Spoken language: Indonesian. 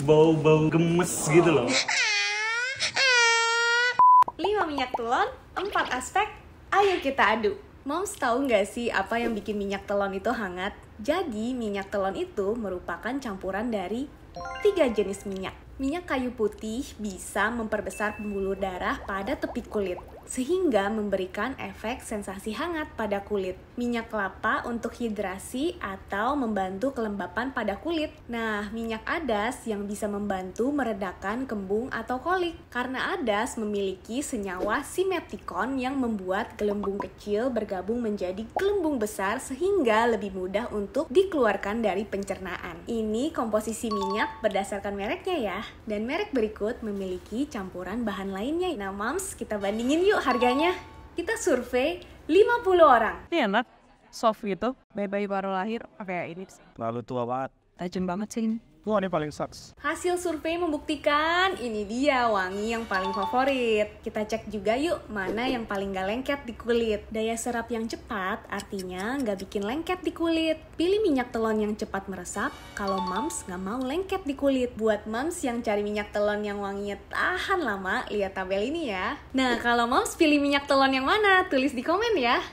bau-bau gemes gitu loh. 5 minyak telon, 4 aspek, ayo kita adu. Moms tahu nggak sih apa yang bikin minyak telon itu hangat? Jadi minyak telon itu merupakan campuran dari tiga jenis minyak. Minyak kayu putih bisa memperbesar pembuluh darah pada tepi kulit, sehingga memberikan efek sensasi hangat pada kulit. Minyak kelapa untuk hidrasi atau membantu kelembapan pada kulit. Nah, minyak adas yang bisa membantu meredakan kembung atau kolik. Karena adas memiliki senyawa simetikon yang membuat gelembung kecil bergabung menjadi gelembung besar sehingga lebih mudah untuk dikeluarkan dari pencernaan. Ini komposisi minyak berdasarkan mereknya ya. Dan merek berikut memiliki campuran bahan lainnya. Nah, Mams, kita bandingin yuk harganya. Kita survei 50 orang. Ini enak, soft gitu. Bayi-bayi baru lahir pakai ini. Lalu tua banget. Tajam banget sih ini. Wah ini paling sucks. Hasil survei membuktikan ini dia wangi yang paling favorit. Kita cek juga yuk mana yang paling gak lengket di kulit. Daya serap yang cepat artinya nggak bikin lengket di kulit. Pilih minyak telon yang cepat meresap kalau mams nggak mau lengket di kulit. Buat mams yang cari minyak telon yang wanginya tahan lama, lihat tabel ini ya. Nah kalau mams pilih minyak telon yang mana? Tulis di komen ya.